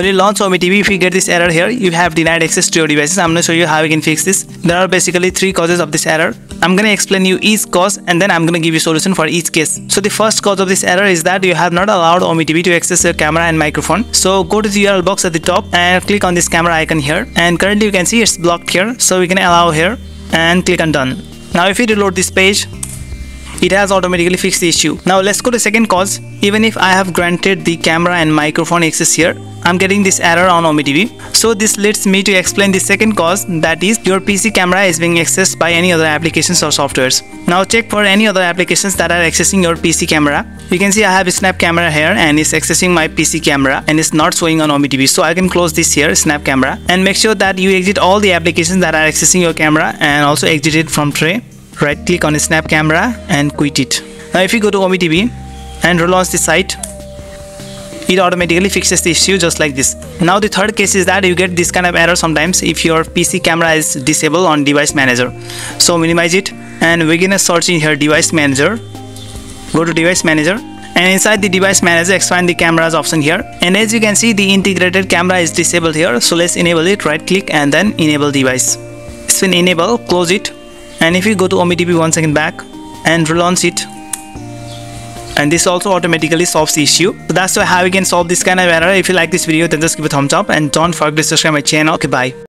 When you launch OmeTV, if you get this error here, you have denied access to your devices. I'm to show you how you can fix this. There are basically three causes of this error. I'm going to explain you each cause and then I'm going to give you solution for each case. So the first cause of this error is that you have not allowed OmeTV to access your camera and microphone. So go to the URL box at the top and click on this camera icon here. And currently you can see it's blocked here. So we can allow here and click on done. Now if you reload this page, it has automatically fixed the issue. Now let's go to second cause. Even if I have granted the camera and microphone access here, I'm getting this error on OmeTV. So this leads me to explain the second cause that is your PC camera is being accessed by any other applications or softwares. Now check for any other applications that are accessing your PC camera. You can see I have a snap camera here and it's accessing my PC camera and it's not showing on OmeTV. So I can close this here snap camera and make sure that you exit all the applications that are accessing your camera and also exit it from tray right click on snap camera and quit it now if you go to OmeTV and relaunch the site it automatically fixes the issue just like this. Now the third case is that you get this kind of error sometimes if your PC camera is disabled on device manager. So minimize it and begin a search in here device manager. Go to device manager and inside the device manager expand the cameras option here. And as you can see the integrated camera is disabled here. So let's enable it. Right click and then enable device. It's been enabled. Close it. And if you go to OmeTV one second back and relaunch it and this also automatically solves the issue. So that's how you can solve this kind of error. If you like this video then just give a thumbs up and don't forget to subscribe my channel. Okay bye